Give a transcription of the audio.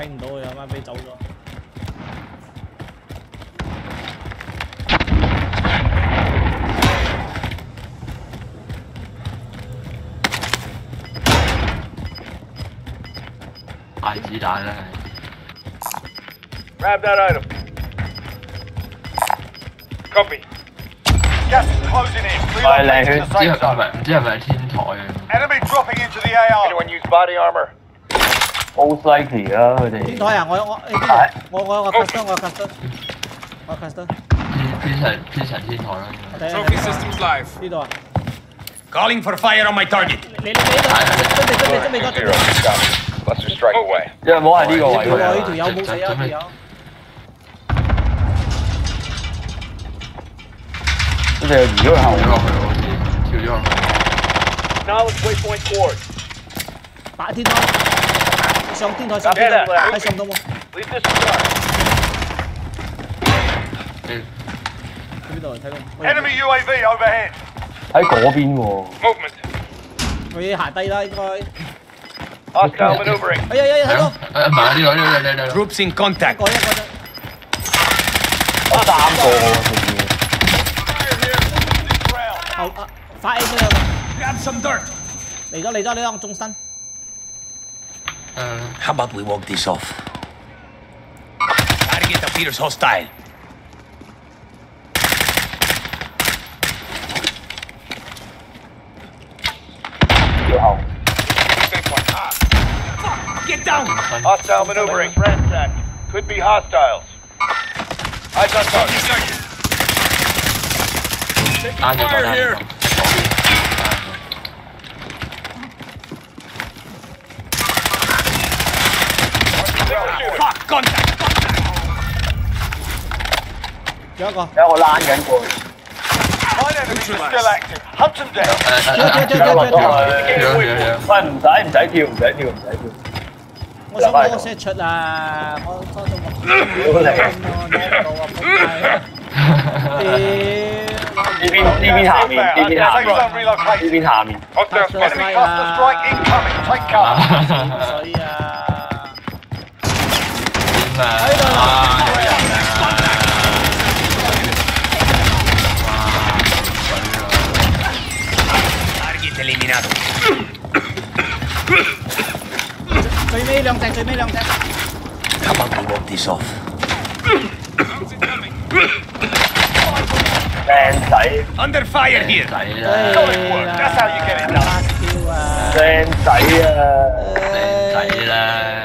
拼唔到佢，阿媽俾走咗。大子彈啦，Grab that item. Copy. Gas is closing in. 喂，你 Relocating 去 to 唔 the 知 safe 係 zone. 咪唔知係咪天台啊？Enemy dropping into the AR. Anyone use body armor? most likely 啦，佢哋天台啊！我我诶呢度，我我我 cluster，我 cluster，我 cluster，偏偏成偏成天台啦。我睇 Trophy 下 systems live. 呢度啊！ Calling for fire on my target. 你你你呢度，准备准备准备个准 Zero. 备。 Copy. Cluster strike away. 因为冇喺呢个位条喎。呢条友冇死啊！条友。佢哋移咗去后跳咗落去好似跳咗落去。 Knowledge waypoint forward. 打天台，上天台上天台，喺上到冇？ Leave this start. 你喺边度睇到？ Enemy UAV overhead. 喺嗰边喎。 Movement. 佢行低啦，应该。 Hostile maneuvering. 哎呀呀呀！睇到系咯，诶唔系啊呢个呢个呢个呢个。 Troops in 一 contact. 个一个啫。得三个喎，仲 Ground. 后啊，发 A 都有个。 Grab some dirt. 嚟咗嚟咗，你当中身。 Uh, How about we walk this off? Target appears hostile. Get down! Hostile maneuvering. Ransack. Could be hostiles. Eyes on target. I'm here. contact. 仲有一个。有个躝紧过去。 Mine enemies are still active. Hunt them down. 诶诶跳跳诶跳跳跳跳！跳跳跳。喂，唔使唔使跳，唔使跳，唔使跳。我想攞个 set 出啊！我收到我攞唔到啊！仆街！呢边呢边下面，呢边下 Safe 面， zone 呢 relocated. 边下面。 Hostile enemy cluster strike incoming. Take cover. 屌水 啊！点啊？啊有人啊！哇！ Target eliminado. 最尾两只，最尾两只。 How about we walk this off? 靓仔， Under fire here. 仔啦！ That's how you get it done. 屌啊！靓仔啊！靓仔啦！